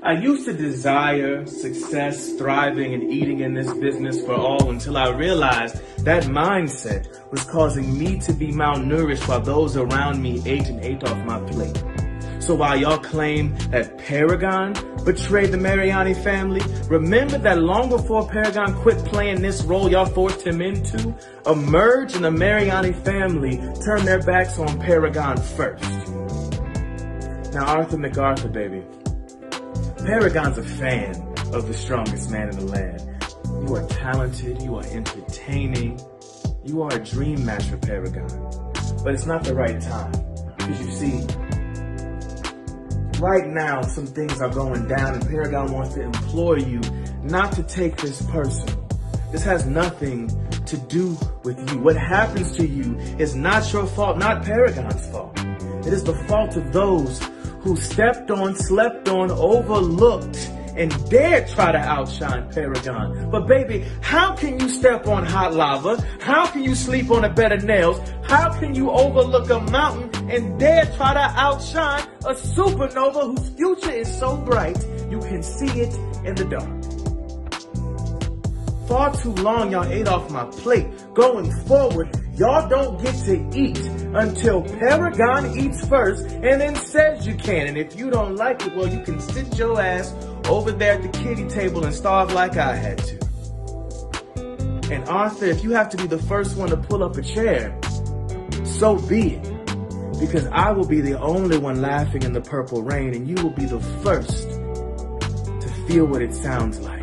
I used to desire success, thriving, and eating in this business for all until I realized that mindset was causing me to be malnourished while those around me ate and ate off my plate. So while y'all claim that Paragon betrayed the Mariani family, remember that long before Paragon quit playing this role y'all forced him into, Emerge and the Mariani family turned their backs on Paragon first. Now Arthur McArthur, baby. Paragon's a fan of the strongest man in the land. You are talented, you are entertaining, you are a dream match for Paragon. But it's not the right time. Because you see, right now some things are going down and Paragon wants to implore you not to take this personal. This has nothing to do with you. What happens to you is not your fault, not Paragon's fault. It is the fault of those who stepped on, slept on, overlooked, and dared try to outshine Paragon. But baby, how can you step on hot lava? How can you sleep on a bed of nails? How can you overlook a mountain and dare try to outshine a supernova whose future is so bright you can see it in the dark? Far too long y'all ate off my plate. Going forward, y'all don't get to eat until Paragon eats first and then says you can. And if you don't like it, well, you can sit your ass over there at the kitty table and starve like I had to. And Arthur, if you have to be the first one to pull up a chair, so be it. Because I will be the only one laughing in the purple rain and you will be the first to feel what it sounds like.